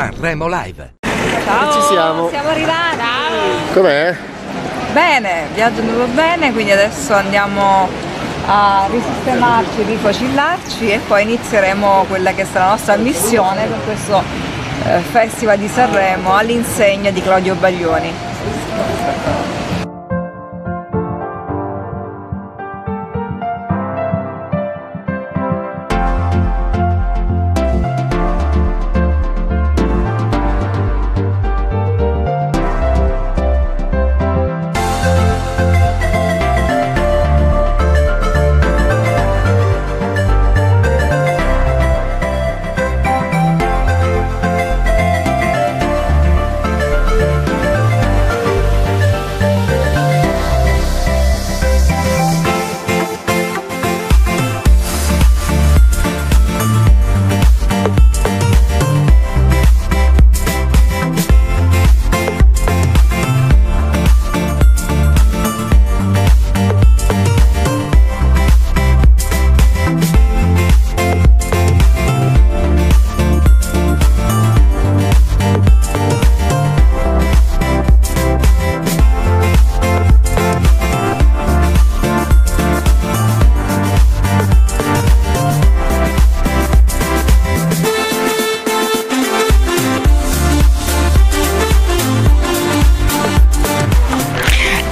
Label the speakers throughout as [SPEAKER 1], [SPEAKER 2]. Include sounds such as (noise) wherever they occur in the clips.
[SPEAKER 1] Sanremo Live.
[SPEAKER 2] Ciao,
[SPEAKER 3] ci siamo.
[SPEAKER 2] Siamo arrivati.
[SPEAKER 3] Com'è?
[SPEAKER 2] Bene, viaggio andato bene, quindi adesso andiamo a risistemarci, rifocillarci e poi inizieremo quella che sarà la nostra missione per questo eh, Festival di Sanremo all'insegna di Claudio Baglioni.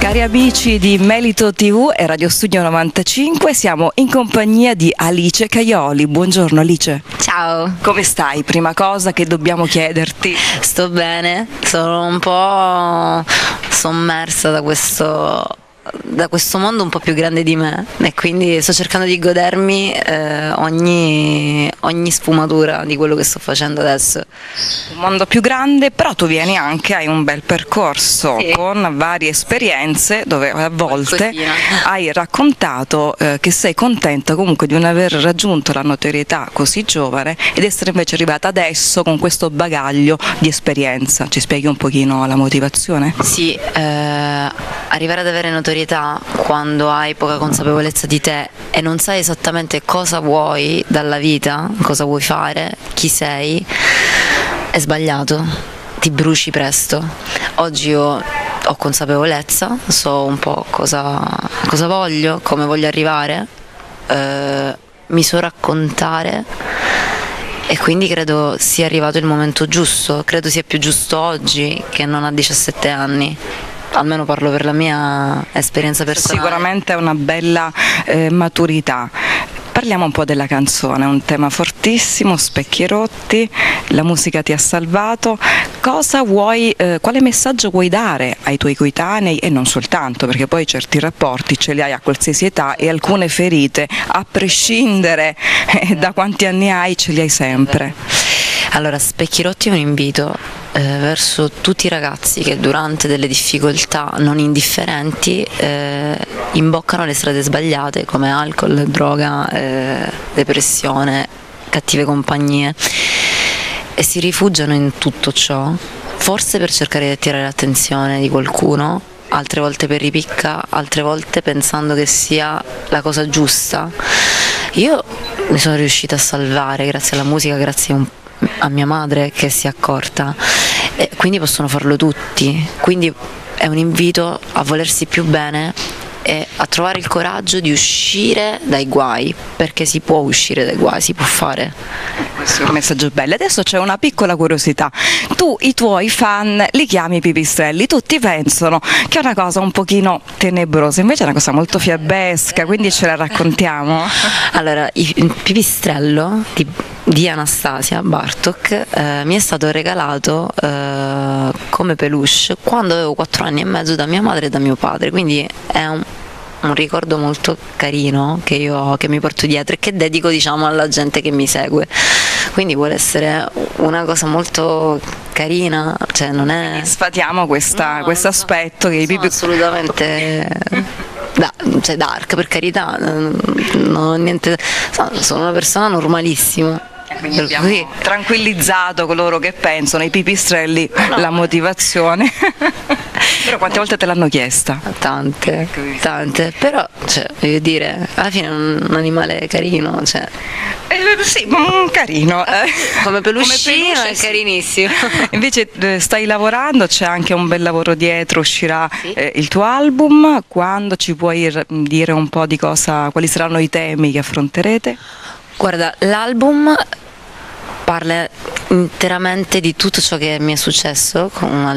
[SPEAKER 2] Cari amici di Melito TV e Radio Studio 95, siamo in compagnia di Alice Caioli. Buongiorno Alice.
[SPEAKER 4] Ciao,
[SPEAKER 2] Come stai? Prima cosa che dobbiamo chiederti.
[SPEAKER 4] sto bene, sono un po' sommersa da questo, da questo mondo un po' più grande di me e quindi sto cercando di godermi eh, ogni, ogni sfumatura di quello che sto facendo adesso.
[SPEAKER 2] Un mondo più grande, però tu vieni anche, hai un bel percorso
[SPEAKER 4] Sì.
[SPEAKER 2] con varie esperienze dove a volte (laughs) hai raccontato eh, che sei contenta comunque di non aver raggiunto la notorietà così giovane ed essere invece arrivata adesso con questo bagaglio di esperienza. Ci spieghi un pochino la motivazione?
[SPEAKER 4] Sì, eh, arrivare ad avere notorietà quando hai poca consapevolezza di te e non sai esattamente cosa vuoi dalla vita, cosa vuoi fare, chi sei, è sbagliato, ti bruci presto. Oggi io ho consapevolezza, so un po' cosa, cosa voglio, come voglio arrivare, eh, mi so raccontare e quindi credo sia arrivato il momento giusto, credo sia più giusto oggi che non a 17 anni. Almeno parlo per la mia esperienza personale.
[SPEAKER 2] Sicuramente è una bella eh, maturità. Parliamo un po' della canzone, un tema fortissimo, specchi rotti, la musica ti ha salvato. Cosa vuoi, eh, quale messaggio vuoi dare ai tuoi coetanei e non soltanto, perché poi certi rapporti ce li hai a qualsiasi età e alcune ferite, a prescindere eh, da quanti anni hai, ce li hai sempre.
[SPEAKER 4] Allora, Specchi Rotti è un invito eh, verso tutti i ragazzi che durante delle difficoltà non indifferenti eh, imboccano le strade sbagliate come alcol, droga, eh, depressione, cattive compagnie e si rifugiano in tutto ciò, forse per cercare di attirare l'attenzione di qualcuno, altre volte per ripicca, altre volte pensando che sia la cosa giusta. Io mi sono riuscita a salvare grazie alla musica, grazie a, un- a mia madre che si è accorta e quindi possono farlo tutti. Quindi è un invito a volersi più bene e a trovare il coraggio di uscire dai guai, perché si può uscire dai guai, si può fare.
[SPEAKER 2] Questo è un messaggio bello. Adesso c'è una piccola curiosità. Tu i tuoi fan li chiami pipistrelli, tutti pensano che è una cosa un pochino tenebrosa, invece è una cosa molto fiabesca, quindi ce la raccontiamo.
[SPEAKER 4] Allora, il pipistrello di, di Anastasia Bartok eh, mi è stato regalato eh, come peluche quando avevo 4 anni e mezzo da mia madre e da mio padre, quindi è un, un ricordo molto carino che io ho, che mi porto dietro e che dedico diciamo alla gente che mi segue. Quindi vuole essere una cosa molto carina, cioè non è
[SPEAKER 2] Sfatiamo questa-
[SPEAKER 4] No,
[SPEAKER 2] questo
[SPEAKER 4] no,
[SPEAKER 2] aspetto che i pipi...
[SPEAKER 4] assolutamente da- cioè dark per carità, ho niente, so- sono una persona normalissima.
[SPEAKER 2] Quindi abbiamo sì. tranquillizzato coloro che pensano, i pipistrelli, no. la motivazione. (laughs) Però quante volte te l'hanno chiesta?
[SPEAKER 4] Tante, ecco, tante. Però, cioè, voglio dire, alla fine è un animale carino, cioè.
[SPEAKER 2] Eh, sì, carino. Eh.
[SPEAKER 4] Come peluscino Come peluche, è carinissimo. (laughs)
[SPEAKER 2] Invece eh, stai lavorando, c'è anche un bel lavoro dietro, uscirà sì. eh, il tuo album. Quando ci puoi dire un po' di cosa, quali saranno i temi che affronterete?
[SPEAKER 4] Guarda, l'album parla interamente di tutto ciò che mi è successo, una,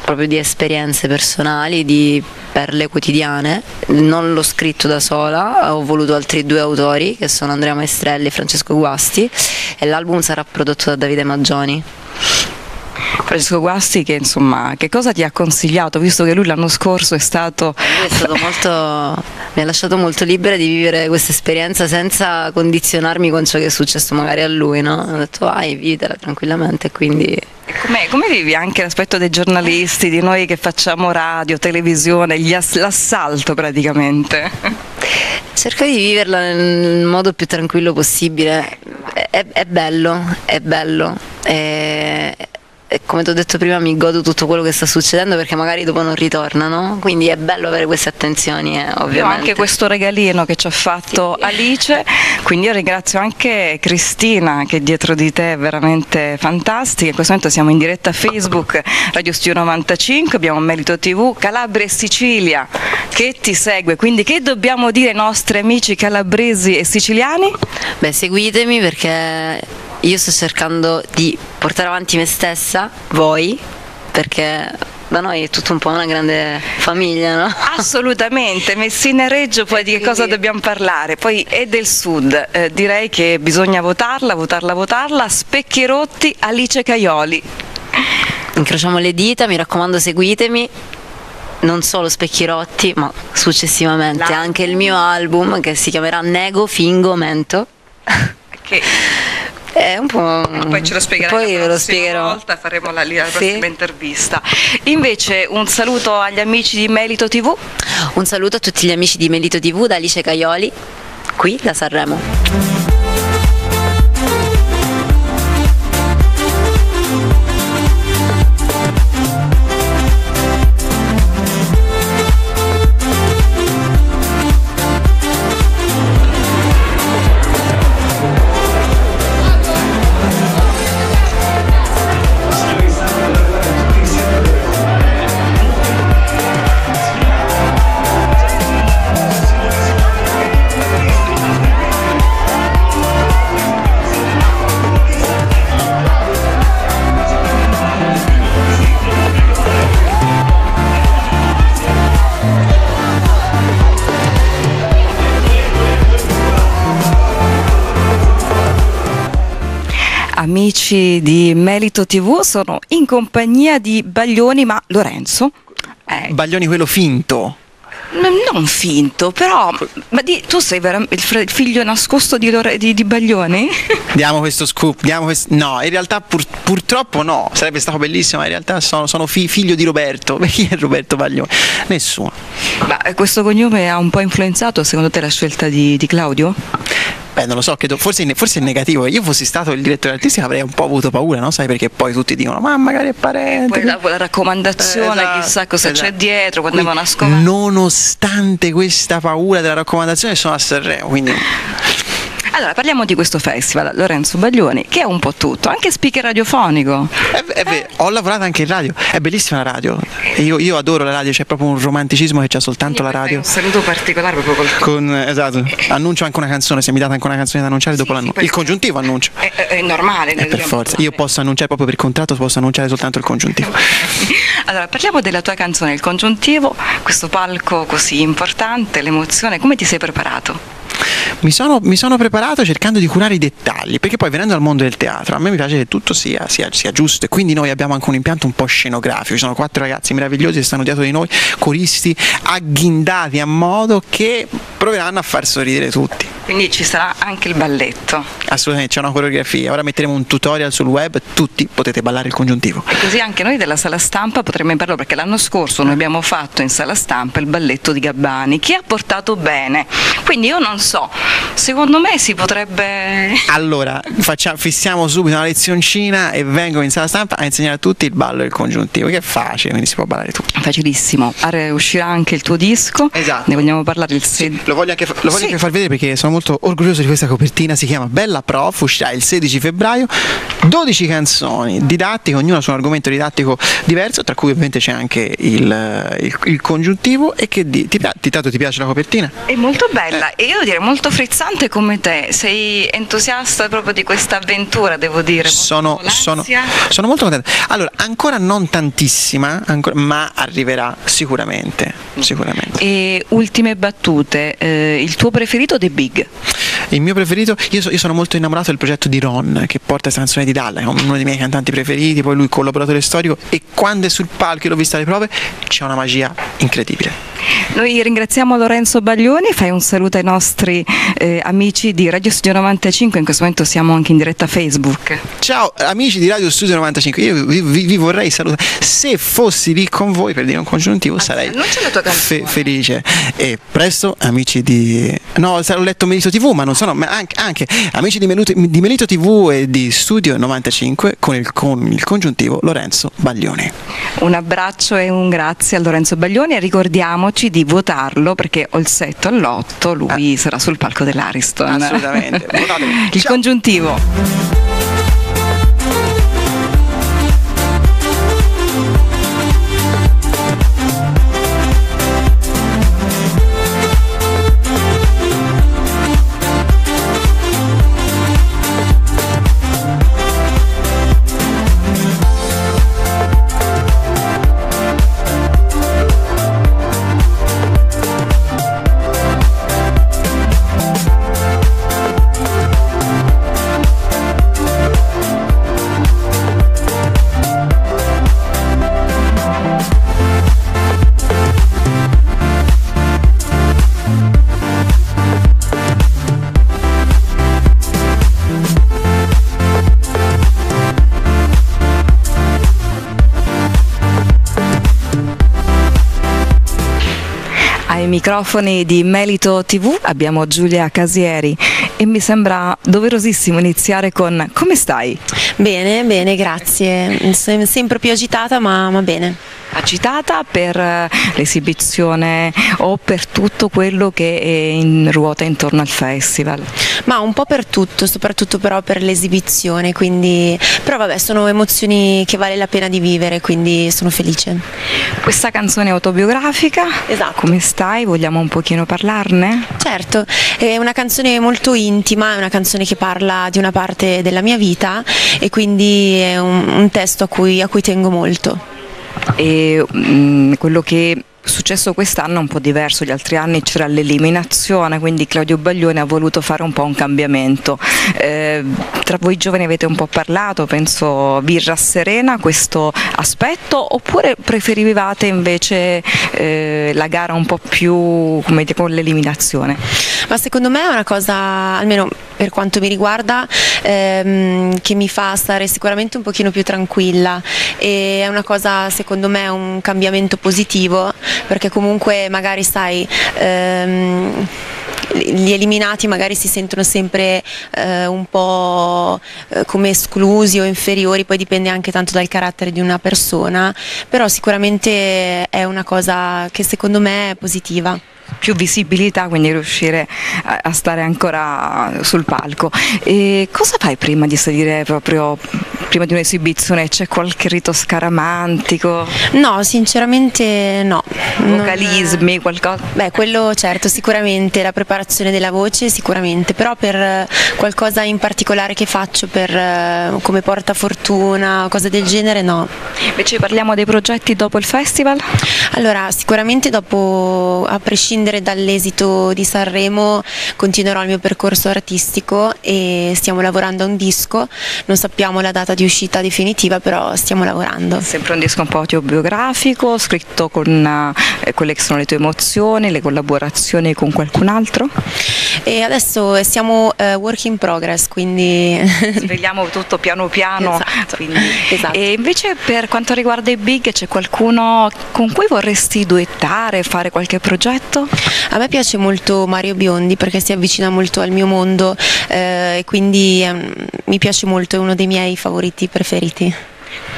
[SPEAKER 4] proprio di esperienze personali, di perle quotidiane. Non l'ho scritto da sola, ho voluto altri due autori che sono Andrea Maestrelli e Francesco Guasti e l'album sarà prodotto da Davide Maggioni.
[SPEAKER 2] Francesco Guasti che insomma che cosa ti ha consigliato visto che lui l'anno scorso è stato,
[SPEAKER 4] è stato molto, mi ha lasciato molto libera di vivere questa esperienza senza condizionarmi con ciò che è successo magari a lui no? ho detto vai vivitela tranquillamente quindi
[SPEAKER 2] come, come, vivi anche l'aspetto dei giornalisti, di noi che facciamo radio, televisione, ass- l'assalto praticamente?
[SPEAKER 4] Cerco di viverla nel modo più tranquillo possibile, è, è bello, è bello. È, come ti ho detto prima mi godo tutto quello che sta succedendo perché magari dopo non ritornano, quindi è bello avere queste attenzioni eh, ovviamente. Io
[SPEAKER 2] anche questo regalino che ci ha fatto sì. Alice, quindi io ringrazio anche Cristina che dietro di te è veramente fantastica, in questo momento siamo in diretta a Facebook, Radio Studio 95, abbiamo Merito TV, Calabria e Sicilia che ti segue, quindi che dobbiamo dire ai nostri amici calabresi e siciliani?
[SPEAKER 4] Beh seguitemi perché io sto cercando di portare avanti me stessa, voi, perché da noi è tutto un po' una grande famiglia, no?
[SPEAKER 2] Assolutamente, Messina e Reggio, poi di che cosa dobbiamo parlare? Poi è del sud, eh, direi che bisogna votarla, votarla, votarla, Specchierotti, Alice Caioli.
[SPEAKER 4] Incrociamo le dita, mi raccomando seguitemi, non solo Specchierotti, ma successivamente L'album. anche il mio album che si chiamerà Nego, Fingo, Mento. (laughs)
[SPEAKER 2] Che
[SPEAKER 4] è un po'.
[SPEAKER 2] Poi ce lo spiegherai
[SPEAKER 4] Poi ve lo spiegherò.
[SPEAKER 2] volta faremo la, la prossima sì. intervista. Invece un saluto agli amici di Melito TV.
[SPEAKER 4] Un saluto a tutti gli amici di Melito TV da Alice Caioli, qui da Sanremo.
[SPEAKER 2] Amici di Melito TV, sono in compagnia di Baglioni, ma Lorenzo.
[SPEAKER 1] Eh. Baglioni quello finto.
[SPEAKER 2] Non finto, però ma di, tu sei il, il, figlio nascosto di, Lore, di, di, Baglioni? (laughs)
[SPEAKER 1] Diamo questo scoop, diamo questo, no, in realtà pur, purtroppo no, sarebbe stato bellissimo, ma in realtà sono, sono fi, figlio di Roberto, (laughs) chi è Roberto Baglioni? Nessuno.
[SPEAKER 2] Ma questo cognome ha un po' influenzato secondo te la scelta di, di Claudio?
[SPEAKER 1] Beh, non lo so, credo, forse, forse, è negativo. Io fossi stato il direttore artistico avrei un po' avuto paura, no? Sai perché poi tutti dicono, ma magari è parente.
[SPEAKER 2] Poi la, la raccomandazione, esatto, chissà cosa esatto. c'è dietro quando quindi, vanno a scovare.
[SPEAKER 1] Nonostante questa paura della raccomandazione, sono a Sanremo, quindi
[SPEAKER 2] allora, parliamo di questo festival, Lorenzo Baglioni, che è un po' tutto, anche speaker radiofonico.
[SPEAKER 1] È, è, eh. Ho lavorato anche in radio, è bellissima la radio. Io, io, adoro la radio, c'è proprio un romanticismo che c'è soltanto
[SPEAKER 2] io
[SPEAKER 1] la radio.
[SPEAKER 2] Un saluto particolare proprio col
[SPEAKER 1] Con, esatto, annuncio anche una canzone, se mi date anche una canzone da annunciare dopo sì, l'annuncio. Il congiuntivo annuncio.
[SPEAKER 2] È, è normale.
[SPEAKER 1] È per forza, io posso annunciare proprio per contratto, posso annunciare soltanto il congiuntivo. (laughs)
[SPEAKER 2] allora, parliamo della tua canzone, il congiuntivo, questo palco così importante, l'emozione, come ti sei preparato?
[SPEAKER 1] Mi sono, mi sono, preparato cercando di curare i dettagli, perché poi venendo dal mondo del teatro, a me mi piace che tutto sia, sia, sia giusto e quindi noi abbiamo anche un impianto un po' scenografico, ci sono quattro ragazzi meravigliosi che stanno dietro di noi, coristi agghindati a modo che proveranno a far sorridere tutti.
[SPEAKER 2] Quindi ci sarà anche il balletto.
[SPEAKER 1] Assolutamente, c'è una coreografia. Ora metteremo un tutorial sul web, tutti potete ballare il congiuntivo.
[SPEAKER 2] E così anche noi della sala stampa potremmo imparare, perché l'anno scorso noi abbiamo fatto in sala stampa il balletto di Gabbani, che ha portato bene. Quindi io non so, secondo me si potrebbe...
[SPEAKER 1] Allora, facciamo, fissiamo subito una lezioncina e vengo in sala stampa a insegnare a tutti il ballo del congiuntivo, che è facile, quindi si può ballare tutto.
[SPEAKER 2] Facilissimo. Are uscirà anche il tuo disco.
[SPEAKER 1] Esatto.
[SPEAKER 2] Ne vogliamo parlare il 16.
[SPEAKER 1] Lo voglio anche, lo voglio
[SPEAKER 2] Sì.
[SPEAKER 1] anche far vedere perché sono molto orgoglioso di questa copertina, si chiama Bella Prof, uscirà il 16 febbraio, 12 canzoni didattiche, ognuna su un argomento didattico diverso, tra cui ovviamente c'è anche il, il- il congiuntivo e che di, ti, pia- ti, Tato, ti piace la copertina?
[SPEAKER 2] È molto bella e io devo dire molto frizzante come te. Sei entusiasta proprio di questa avventura, devo dire.
[SPEAKER 1] Sono,
[SPEAKER 2] Molto
[SPEAKER 1] sono, sono molto contento. Allora, ancora non tantissima, ancora- ma arriverà sicuramente. sicuramente.
[SPEAKER 2] E ultime battute, eh, il tuo preferito dei Big?
[SPEAKER 1] Il mio preferito, io, so- io sono molto innamorato del progetto di Ron che porta questa canzone di Dalla, è uno dei miei cantanti preferiti, poi lui collaboratore storico e quando è sul palco e l'ho vista alle prove c'è una magia incredibile.
[SPEAKER 2] Noi ringraziamo Lorenzo Baglioni, fai un saluto ai nostri eh, amici di Radio Studio 95, in questo momento siamo anche in diretta Facebook.
[SPEAKER 1] Ciao amici di Radio Studio 95, io vi, vi- vi vorrei salutare. Se fossi lì con voi per dire un congiuntivo sarei
[SPEAKER 2] tua canzone.
[SPEAKER 1] fe- felice. E presto amici di... No, ho letto Melito TV, ma non sono... ma anche, anche amici di Melito, di Melito TV e di Studio 95 con il, con il congiuntivo Lorenzo Baglioni.
[SPEAKER 2] Un abbraccio e un grazie a Lorenzo Baglioni e ricordiamoci di votarlo perché ho il 7 all'8 lui sarà sul palco dell'Ariston.
[SPEAKER 1] Assolutamente, (laughs)
[SPEAKER 2] il congiuntivo. Microfoni di Melito TV abbiamo Giulia Casieri e mi sembra doverosissimo iniziare con come stai?
[SPEAKER 3] Bene, bene, grazie. Sem- sempre più agitata, ma, ma bene.
[SPEAKER 2] Agitata per eh, l'esibizione o per tutto quello che è in ruota intorno al festival?
[SPEAKER 3] Ma un po' per tutto, soprattutto però per l'esibizione, quindi però vabbè, sono emozioni che vale la pena di vivere, quindi sono felice.
[SPEAKER 2] Questa canzone autobiografica,
[SPEAKER 3] Esatto.
[SPEAKER 2] come stai? Vogliamo un pochino parlarne?
[SPEAKER 3] Certo, è una canzone molto intima, è una canzone che parla di una parte della mia vita e quindi è un, un testo a cui, a cui tengo molto.
[SPEAKER 2] E mm, quello che successo quest'anno un po' diverso, gli altri anni c'era l'eliminazione, quindi Claudio Baglione ha voluto fare un po' un cambiamento. Eh, tra voi giovani avete un po' parlato, penso vi rasserena questo aspetto oppure preferivate invece eh, la gara un po' più dire, con l'eliminazione?
[SPEAKER 3] Ma secondo me è una cosa, almeno per quanto mi riguarda, ehm, che mi fa stare sicuramente un pochino più tranquilla e è una cosa, secondo me, un cambiamento positivo perché comunque magari sai... ehm, gli eliminati magari si sentono sempre eh, un po' eh, come esclusi o inferiori, poi dipende anche tanto dal carattere di una persona, però sicuramente è una cosa che secondo me è positiva.
[SPEAKER 2] Più visibilità, quindi riuscire a, a stare ancora sul palco. E cosa fai prima di salire proprio prima di un'esibizione? C'è qualche rito scaramantico,
[SPEAKER 3] No, sinceramente no. Non-
[SPEAKER 2] vocalismi, qualcosa?
[SPEAKER 3] Beh, quello certo, sicuramente, la preparazione della voce sicuramente, però per eh, qualcosa in particolare che faccio per eh, come portafortuna cose del genere no.
[SPEAKER 2] Invece parliamo dei progetti dopo il festival?
[SPEAKER 3] Allora, sicuramente dopo, a prescindere dall'esito di Sanremo, continuerò il mio percorso artistico e stiamo lavorando a un disco, non sappiamo la data di uscita definitiva, però stiamo lavorando.
[SPEAKER 2] Sempre un disco un po' autobiografico, scritto con eh, quelle che sono le tue emozioni, le collaborazioni con qualcun altro?
[SPEAKER 3] E adesso siamo uh, work in progress, quindi (laughs)
[SPEAKER 2] svegliamo tutto piano piano.
[SPEAKER 3] Esatto. esatto.
[SPEAKER 2] E invece per quanto riguarda i big c'è qualcuno con cui vorresti duettare, fare qualche progetto?
[SPEAKER 3] A me piace molto Mario Biondi perché si avvicina molto al mio mondo eh, e quindi eh, mi piace molto, è uno dei miei favoriti preferiti.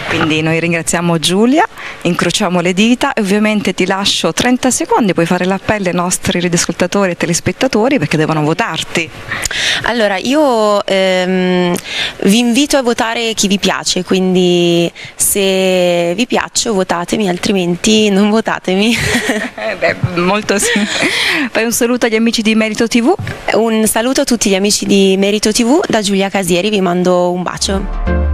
[SPEAKER 2] Quindi noi ringraziamo Giulia, incrociamo le dita e ovviamente ti lascio 30 secondi, puoi fare l'appello ai nostri radioascoltatori e telespettatori perché devono votarti.
[SPEAKER 3] Allora, io ehm, vi invito a votare chi vi piace, quindi se vi piaccio votatemi, altrimenti non votatemi.
[SPEAKER 2] eh beh, molto sì. Fai un saluto agli amici di Merito TV.
[SPEAKER 3] Un saluto a tutti gli amici di Merito TV, da Giulia Casieri vi mando un bacio.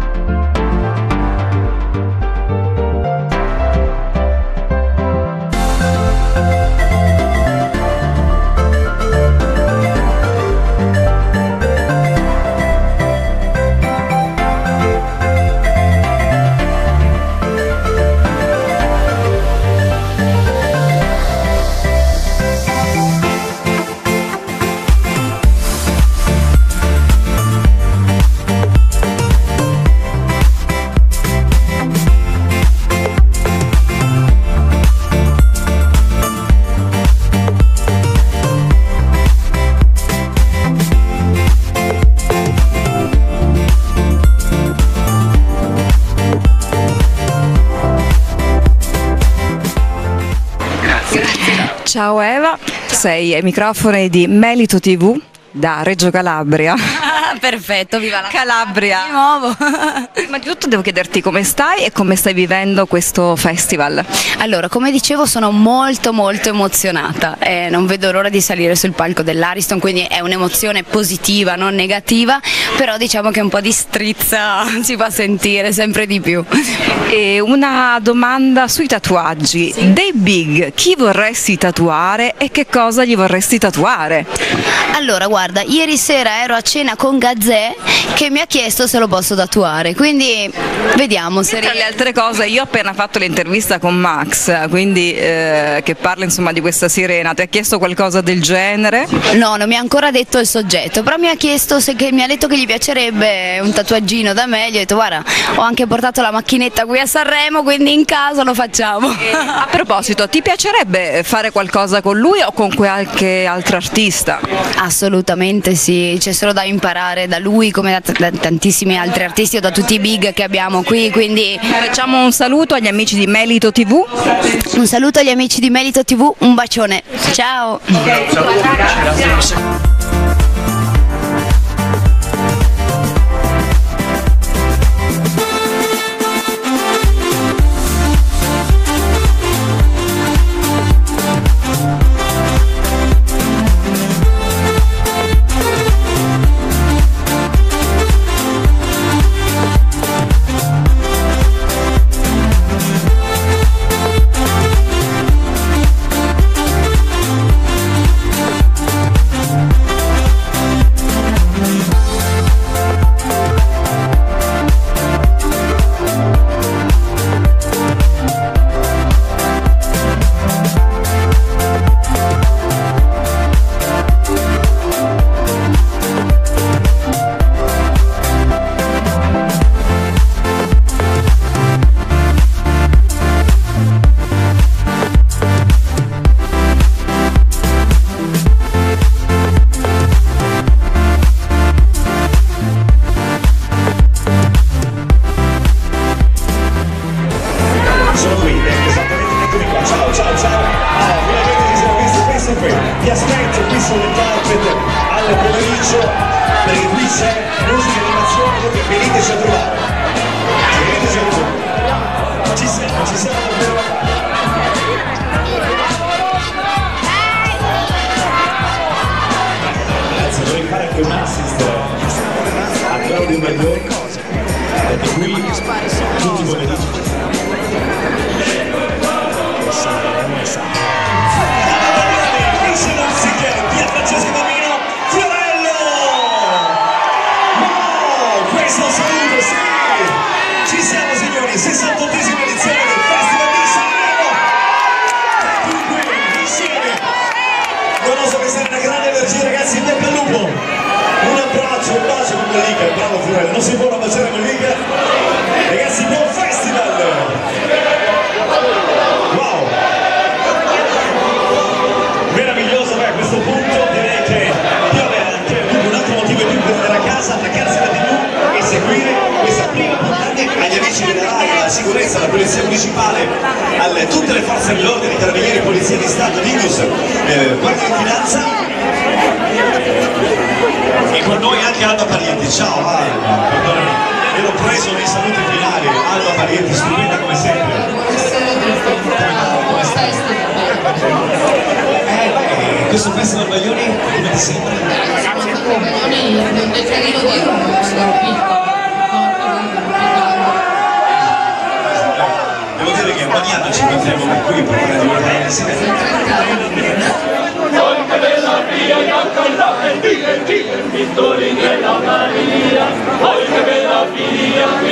[SPEAKER 2] Ciao Eva, sei ai microfoni di Melito TV da Reggio Calabria.
[SPEAKER 5] Perfetto, viva la
[SPEAKER 2] Calabria.
[SPEAKER 5] Di nuovo. (laughs)
[SPEAKER 2] Prima di tutto devo chiederti come stai e come stai vivendo questo festival.
[SPEAKER 5] Allora, come dicevo sono molto molto emozionata e non vedo l'ora di salire sul palco dell'Ariston, quindi è un'emozione positiva, non negativa, però diciamo che un po' di strizza (laughs) si fa sentire sempre di più.
[SPEAKER 2] E una domanda sui tatuaggi. Sì. Dei big, chi vorresti tatuare e che cosa gli vorresti tatuare?
[SPEAKER 5] Allora, guarda, ieri sera ero a cena con Gazzè che mi ha chiesto se lo posso tatuare, quindi vediamo se...
[SPEAKER 2] Tra le altre cose, io ho appena fatto l'intervista con Max, quindi eh, che parla insomma di questa sirena, ti ha chiesto qualcosa del genere?
[SPEAKER 5] No, non mi ha ancora detto il soggetto, però mi ha chiesto se che, mi ha detto che gli piacerebbe un tatuaggino da me, gli ho detto guarda, ho anche portato la macchinetta qui a Sanremo, quindi in casa lo facciamo.
[SPEAKER 2] E, a proposito, ti piacerebbe fare qualcosa con lui o con qualche altro artista?
[SPEAKER 5] Assolutamente sì, c'è solo da imparare da lui come da tantissimi altri artisti o da tutti i big che abbiamo qui, quindi
[SPEAKER 2] facciamo un saluto agli amici di Melito TV.
[SPEAKER 5] Un saluto agli amici di Melito TV, un bacione. Ciao. Ciao.
[SPEAKER 6] Casa, attaccarsi alla tv e seguire questa prima puntata agli amici della RAI, alla sicurezza, alla polizia municipale, a tutte le forze dell'ordine, carabinieri, polizia di Stato, Digos, eh, guardia di finanza. E con noi anche Alba Parienti, ciao Alba, perdonami, ero preso nei saluti finali, Alba Parienti, stupenda come sempre. Come stai? Eh, questo festival Baglioni come ti sembra?
[SPEAKER 7] Baglioni è dirlo, sono piccolo.
[SPEAKER 6] Devo dire che ogni anno ci incontriamo per qui per fare divertire insieme.
[SPEAKER 2] E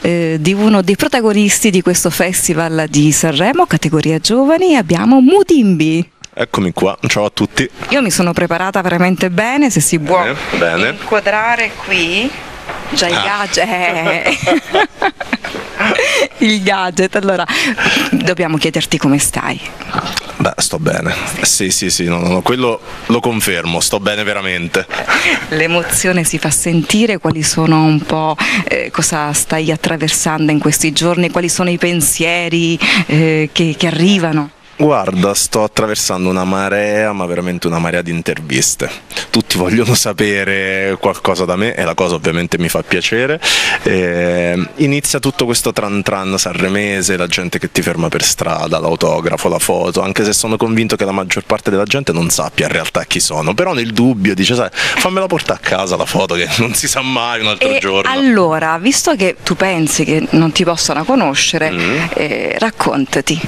[SPEAKER 2] eh, di uno dei protagonisti di questo festival di Sanremo, categoria giovani, abbiamo Mudimbi.
[SPEAKER 8] Eccomi qua, ciao a tutti.
[SPEAKER 2] Io mi sono preparata veramente bene, se si può
[SPEAKER 8] Bene, bene.
[SPEAKER 2] inquadrare qui. Già il
[SPEAKER 8] Ah.
[SPEAKER 2] gadget. (laughs) il gadget. Allora, dobbiamo chiederti come stai.
[SPEAKER 8] Beh, sto bene. Sì, sì, sì, no, no, quello lo confermo, sto bene veramente.
[SPEAKER 2] L'emozione si fa sentire, quali sono un po' eh, cosa stai attraversando in questi giorni, quali sono i pensieri eh, che, che arrivano.
[SPEAKER 8] Guarda, sto attraversando una marea, ma veramente una marea di interviste. Tutti vogliono sapere qualcosa da me e la cosa ovviamente mi fa piacere. Eh, inizia tutto questo tran tran sanremese, la gente che ti ferma per strada, l'autografo, la foto, anche se sono convinto che la maggior parte della gente non sappia in realtà chi sono, però nel dubbio dice, sai, fammela portare a casa la foto che non si sa mai un altro
[SPEAKER 2] E
[SPEAKER 8] giorno.
[SPEAKER 2] allora, visto che tu pensi che non ti possano conoscere,
[SPEAKER 8] Mm.
[SPEAKER 2] eh, raccontati.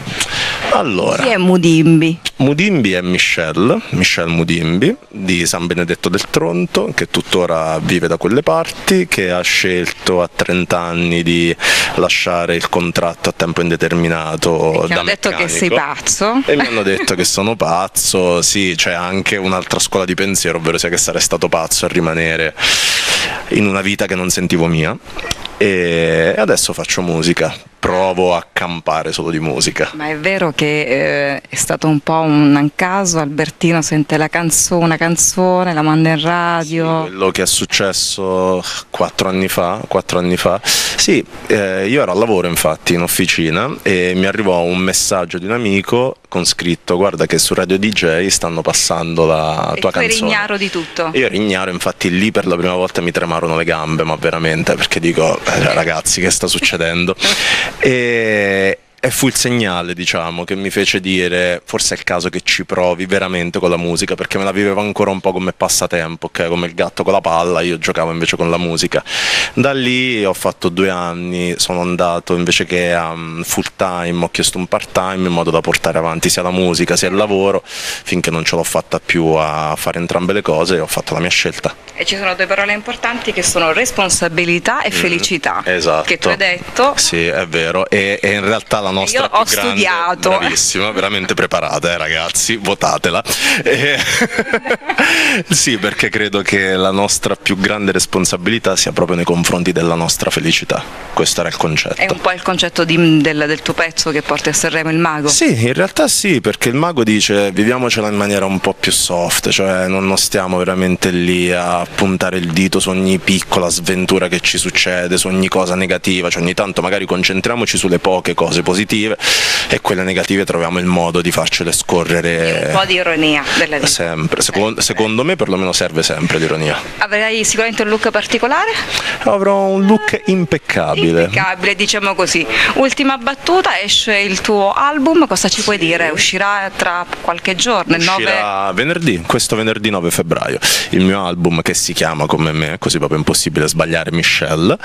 [SPEAKER 8] Allora,
[SPEAKER 2] Chi è Mudimbi?
[SPEAKER 8] Mudimbi è Michelle, Michelle Mudimbi di San Benedetto del Tronto, che tuttora vive da quelle parti, che ha scelto a 30 anni di lasciare il contratto a tempo indeterminato. Da
[SPEAKER 2] hanno detto che sei pazzo.
[SPEAKER 8] E mi hanno detto che sono pazzo, sì, c'è anche un'altra scuola di pensiero, ovvero sia che sarei stato pazzo a rimanere in una vita che non sentivo mia. E adesso faccio musica, provo a campare solo di musica.
[SPEAKER 2] Ma è vero che eh, è stato un po' un caso, Albertino sente la canzone, una canzone, la manda in radio.
[SPEAKER 8] Quello che è successo quattro anni fa, quattro anni fa. Sì, eh, io ero al lavoro infatti in officina e mi arrivò un messaggio di un amico con scritto guarda che su Radio DJ stanno passando la
[SPEAKER 2] e
[SPEAKER 8] tua
[SPEAKER 2] tu eri
[SPEAKER 8] canzone.
[SPEAKER 2] ignaro di tutto.
[SPEAKER 8] Io ero ignaro, infatti lì per la prima volta mi tremarono le gambe, ma veramente, perché dico, eh, ragazzi, che sta succedendo? (laughs) E, e fu il segnale, diciamo, che mi fece dire forse è il caso che ci provi veramente con la musica, perché me la vivevo ancora un po' come passatempo, ok? Come il gatto con la palla, io giocavo invece con la musica. Da lì ho fatto due anni, sono andato invece che a um, full time, ho chiesto un part time in modo da portare avanti sia la musica sia il lavoro, finché non ce l'ho fatta più a fare entrambe le cose e ho fatto la mia scelta.
[SPEAKER 2] E ci sono due parole importanti che sono responsabilità e felicità.
[SPEAKER 8] Esatto.
[SPEAKER 2] Che tu hai detto.
[SPEAKER 8] Sì, è vero. E, e in realtà la nostra
[SPEAKER 2] Io ho
[SPEAKER 8] grande-
[SPEAKER 2] studiato.
[SPEAKER 8] Bravissima, veramente preparata, eh, ragazzi, votatela. E- (laughs) sì, perché credo che la nostra più grande responsabilità sia proprio nei confronti della nostra felicità. Questo era il concetto.
[SPEAKER 2] È un po' il concetto di- del, del tuo pezzo che porti a Sanremo il mago.
[SPEAKER 8] Sì, in realtà sì, perché il mago dice viviamocela in maniera un po' più soft, cioè non, non stiamo veramente lì a puntare il dito su ogni piccola sventura che ci succede, su ogni cosa negativa, cioè ogni tanto magari concentriamoci sulle poche cose positive positive e quelle negative troviamo il modo di farcele scorrere
[SPEAKER 2] Un po' di ironia della vita.
[SPEAKER 8] sempre. Secondo, secondo me perlomeno serve sempre l'ironia.
[SPEAKER 2] Avrai sicuramente un look particolare?
[SPEAKER 8] Avrò un look impeccabile.
[SPEAKER 2] Impeccabile, diciamo così. Ultima battuta, esce il tuo album, cosa ci puoi dire? Uscirà tra qualche giorno, il 9...
[SPEAKER 8] Uscirà venerdì, questo venerdì 9 febbraio, il mio album che si chiama come me, così proprio impossibile sbagliare Michelle,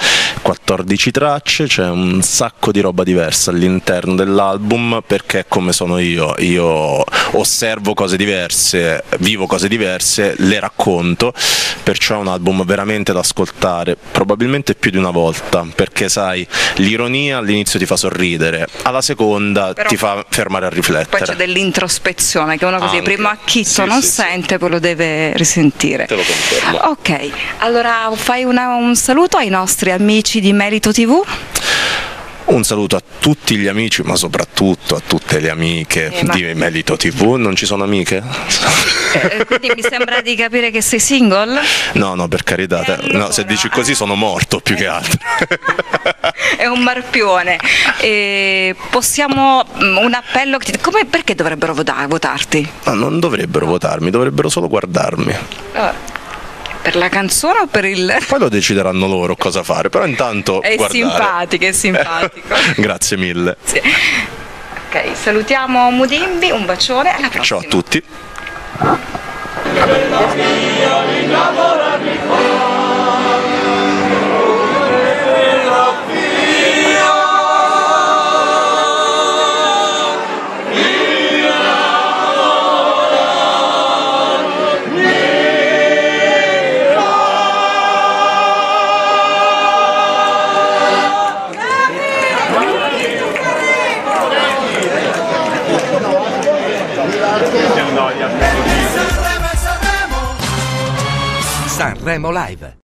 [SPEAKER 8] 14 tracce, c'è un sacco di roba diversa all'interno dell'album perché come sono io, io osservo cose diverse, vivo cose diverse, le racconto, perciò è un album veramente da ascoltare, probabilmente più di una volta, perché sai, l'ironia all'inizio ti fa sorridere, alla seconda
[SPEAKER 2] Però-
[SPEAKER 8] ti fa fermare a
[SPEAKER 2] Poi c'è
[SPEAKER 8] riflettere.
[SPEAKER 2] dell'introspezione che uno così
[SPEAKER 8] Anche.
[SPEAKER 2] prima acchitto
[SPEAKER 8] Sì,
[SPEAKER 2] non
[SPEAKER 8] sì.
[SPEAKER 2] sente, poi lo deve risentire.
[SPEAKER 8] Te lo confermo.
[SPEAKER 2] Ok, allora fai una- un saluto ai nostri amici di Merito TV.
[SPEAKER 8] Un saluto a tutti gli amici, ma soprattutto a tutte le amiche
[SPEAKER 2] Eh,
[SPEAKER 8] di Melito TV. Non ci sono amiche?
[SPEAKER 2] Eh, quindi mi sembra di capire che sei single?
[SPEAKER 8] No, no, per carità. te-
[SPEAKER 2] allora-
[SPEAKER 8] no, se dici così sono morto più che altro. (laughs)
[SPEAKER 2] È un marpione. Possiamo mm, un appello come- perché dovrebbero vota- votarti?
[SPEAKER 8] No, non dovrebbero votarmi, dovrebbero solo guardarmi.
[SPEAKER 2] Eh, Per la canzone o per il
[SPEAKER 8] Poi lo decideranno loro cosa fare, però intanto
[SPEAKER 2] È
[SPEAKER 8] guardare.
[SPEAKER 2] simpatico, è simpatico. (laughs)
[SPEAKER 8] Grazie mille.
[SPEAKER 2] Sì. Ok, salutiamo Mudimbi, un bacione, alla prossima.
[SPEAKER 8] Ciao a tutti.
[SPEAKER 9] Sanremo Live.